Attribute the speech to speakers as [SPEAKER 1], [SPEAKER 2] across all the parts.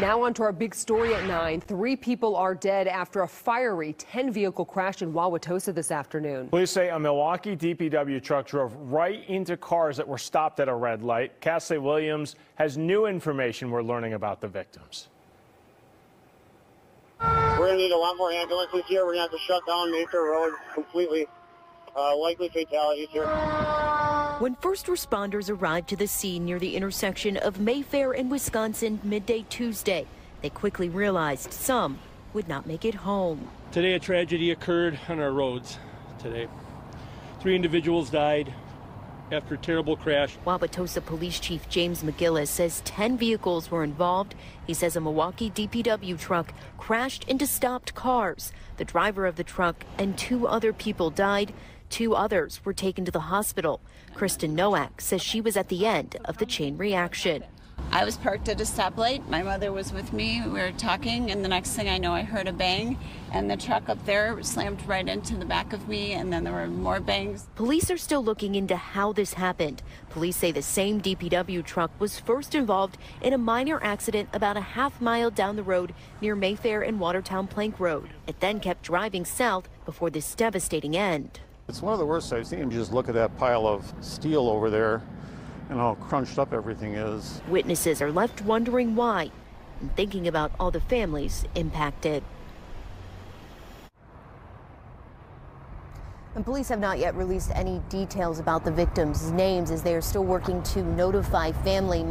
[SPEAKER 1] Now on to our big story at 9. Three people are dead after a fiery 10 vehicle crash in Wauwatosa this afternoon.
[SPEAKER 2] Police say a Milwaukee DPW truck drove right into cars that were stopped at a red light. Cassie Williams has new information we're learning about the victims.
[SPEAKER 3] We're going to need a lot more ambulances here. We're going to have to shut down Mayfair Road completely. Uh, likely fatalities here.
[SPEAKER 4] When first responders arrived to the scene near the intersection of Mayfair and Wisconsin midday Tuesday, they quickly realized some would not make it home.
[SPEAKER 5] Today, a tragedy occurred on our roads today. Three individuals died after a terrible crash.
[SPEAKER 4] Wauwatosa Police Chief James MacGillis says 10 vehicles were involved. He says a Milwaukee DPW truck crashed into stopped cars. The driver of the truck and two other people died. Two others were taken to the hospital. Kristen Nowak says she was at the end of the chain reaction.
[SPEAKER 6] I was parked at a stoplight. My mother was with me. We were talking, and the next thing I know, I heard a bang, and the truck up there slammed right into the back of me, and then there were more bangs.
[SPEAKER 4] Police are still looking into how this happened. Police say the same DPW truck was first involved in a minor accident about a half mile down the road near Mayfair and Watertown Plank Road. It then kept driving south before this devastating end.
[SPEAKER 7] It's one of the worst I've seen. Just look at that pile of steel over there and how crunched up everything is.
[SPEAKER 4] Witnesses are left wondering why and thinking about all the families impacted.
[SPEAKER 8] And police have not yet released any details about the victims' names as they are still working to notify family.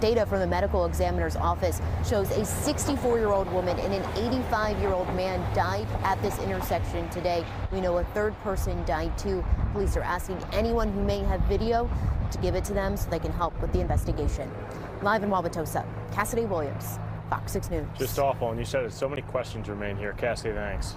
[SPEAKER 8] Data from the medical examiner's office shows a 64-year-old woman and an 85-year-old man died at this intersection today. We know a third person died too. Police are asking anyone who may have video to give it to them so they can help with the investigation. Live in Wauwatosa, Cassidy Williams, Fox 6 News.
[SPEAKER 2] Just awful, and you said it, so many questions remain here. Cassidy, thanks.